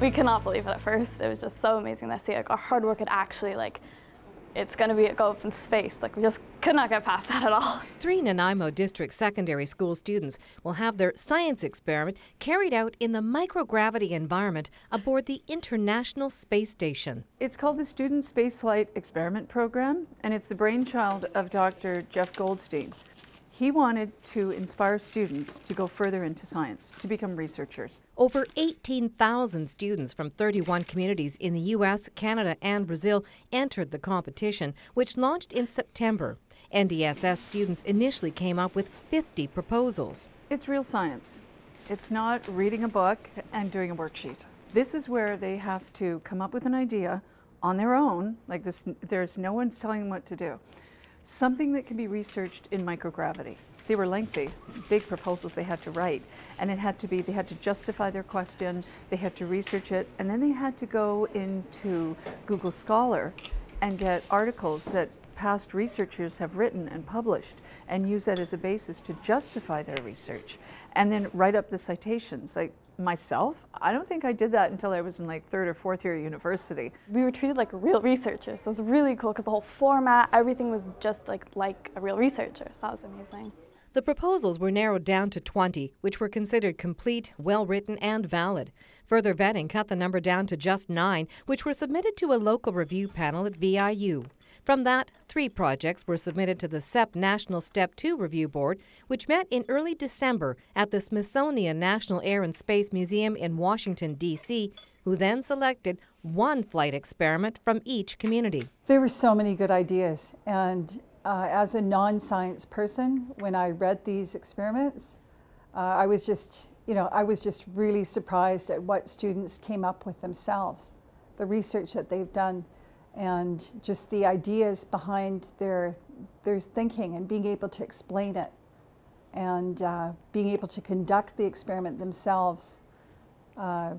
We could not believe it at first. It was just so amazing to see like our hard work had actually like it's going to be go up in space. Like we just could not get past that at all. Three Nanaimo District Secondary School students will have their science experiment carried out in the microgravity environment aboard the International Space Station. It's called the Student Spaceflight Experiment Program, and it's the brainchild of Dr. Jeff Goldstein. He wanted to inspire students to go further into science, to become researchers. Over 18,000 students from 31 communities in the U.S., Canada, and Brazil entered the competition, which launched in September. NDSS students initially came up with 50 proposals. It's real science. It's not reading a book and doing a worksheet. This is where they have to come up with an idea on their own, like this, there's no one's telling them what to do something that can be researched in microgravity. They were lengthy, big proposals they had to write, and it had to be, they had to justify their question, they had to research it, and then they had to go into Google Scholar and get articles that past researchers have written and published and use that as a basis to justify their research and then write up the citations. Like myself, I don't think I did that until I was in like third or fourth year university. We were treated like real researchers. So it was really cool because the whole format, everything was just like, like a real researcher. So that was amazing. The proposals were narrowed down to 20, which were considered complete, well written, and valid. Further vetting cut the number down to just nine, which were submitted to a local review panel at VIU. From that, three projects were submitted to the SSEP National Step 2 Review Board, which met in early December at the Smithsonian National Air and Space Museum in Washington, D.C., who then selected one flight experiment from each community. There were so many good ideas, and uh, as a non science person, when I read these experiments, uh, I was just, you know, I was just really surprised at what students came up with themselves, the research that they've done and just the ideas behind their, their thinking and being able to explain it and uh, being able to conduct the experiment themselves. Uh,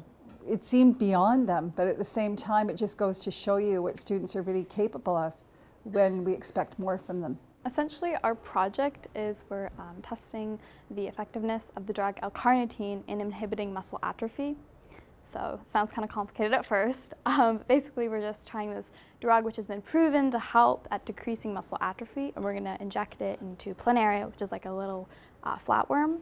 it seemed beyond them, but at the same time, it just goes to show you what students are really capable of when we expect more from them. Essentially, our project is we're um, testing the effectiveness of the drug L-carnitine in inhibiting muscle atrophy. So sounds kind of complicated at first. Um, basically, we're just trying this drug which has been proven to help at decreasing muscle atrophy, and we're going to inject it into planaria, which is like a little uh, flatworm,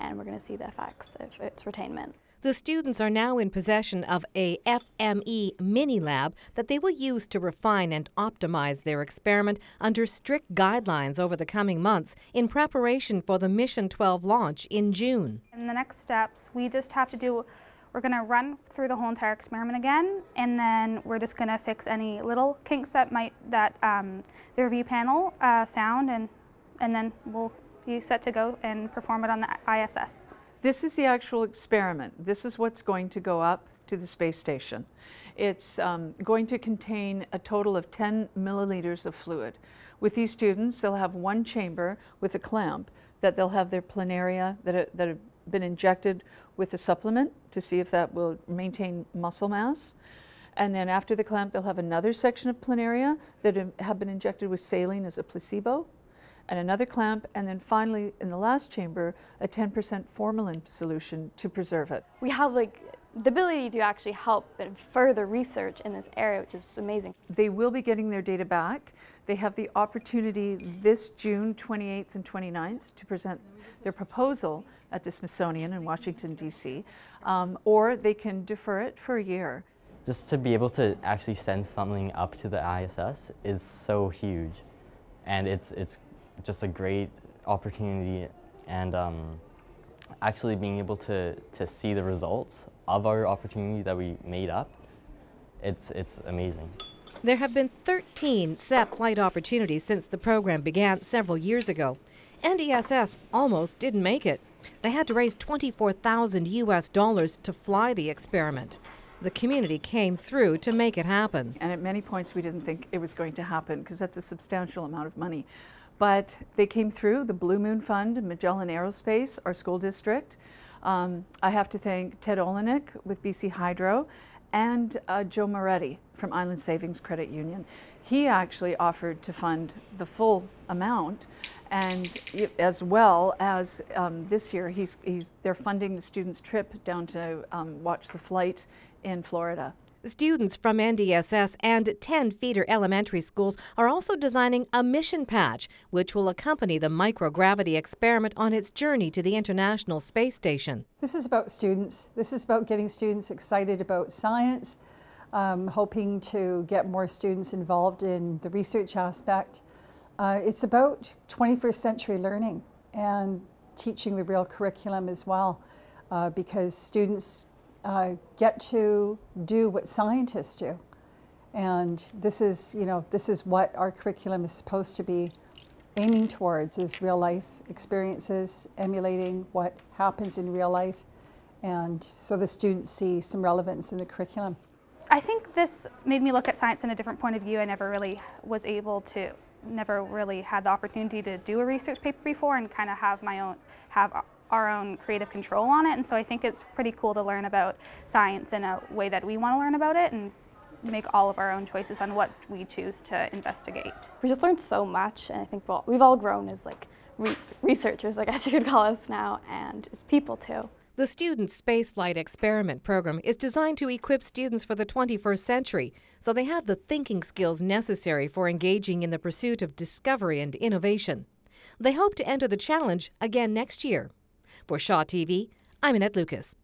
and we're going to see the effects of its retainment. The students are now in possession of a FME mini lab that they will use to refine and optimize their experiment under strict guidelines over the coming months in preparation for the Mission 12 launch in June. In the next steps, we just have to do we're going to run through the whole entire experiment again, and then we're just going to fix any little kinks that might that um, the review panel uh, found, and and then we'll be set to go and perform it on the ISS. This is the actual experiment. This is what's going to go up to the space station. It's um, going to contain a total of 10 milliliters of fluid. With these students, they'll have one chamber with a clamp that they'll have their planaria that, are, that been injected with a supplement to see if that will maintain muscle mass. And then after the clamp, they'll have another section of planaria that have been injected with saline as a placebo, and another clamp, and then finally, in the last chamber, a 10% formalin solution to preserve it. We have like the ability to actually help and further research in this area, which is amazing. They will be getting their data back. They have the opportunity this June 28th and 29th to present their proposal at the Smithsonian in Washington, D.C., um, or they can defer it for a year. Just to be able to actually send something up to the ISS is so huge, and it's, it's just a great opportunity and um, actually being able to, to see the results of our opportunity that we made up, it's, it's amazing. There have been 13 SSEP flight opportunities since the program began several years ago. NDSS almost didn't make it. They had to raise 24,000 US dollars to fly the experiment. The community came through to make it happen. And at many points we didn't think it was going to happen because that's a substantial amount of money. But they came through, the Blue Moon Fund, Magellan Aerospace, our school district. Um, I have to thank Ted Olenek with BC Hydro and uh, Joe Moretti from Island Savings Credit Union. He actually offered to fund the full amount and as well as um, this year, he's, he's, they're funding the students' trip down to um, watch the flight in Florida. Students from NDSS and 10 feeder elementary schools are also designing a mission patch, which will accompany the microgravity experiment on its journey to the International Space Station. This is about students. This is about getting students excited about science, um, hoping to get more students involved in the research aspect. Uh, it's about 21st century learning and teaching the real curriculum as well, uh, because students uh, get to do what scientists do. And this is, you know, this is what our curriculum is supposed to be aiming towards is real life experiences, emulating what happens in real life. And so the students see some relevance in the curriculum. I think this made me look at science in a different point of view. I never really was able to, never really had the opportunity to do a research paper before and kind of have my own, have our own creative control on it. And so I think it's pretty cool to learn about science in a way that we want to learn about it and make all of our own choices on what we choose to investigate. We just learned so much, and I think well, we've all grown as like re researchers, I guess you could call us now, and as people too. The Student Spaceflight Experiment program is designed to equip students for the 21st century so they have the thinking skills necessary for engaging in the pursuit of discovery and innovation. They hope to enter the challenge again next year. For Shaw TV, I'm Annette Lucas.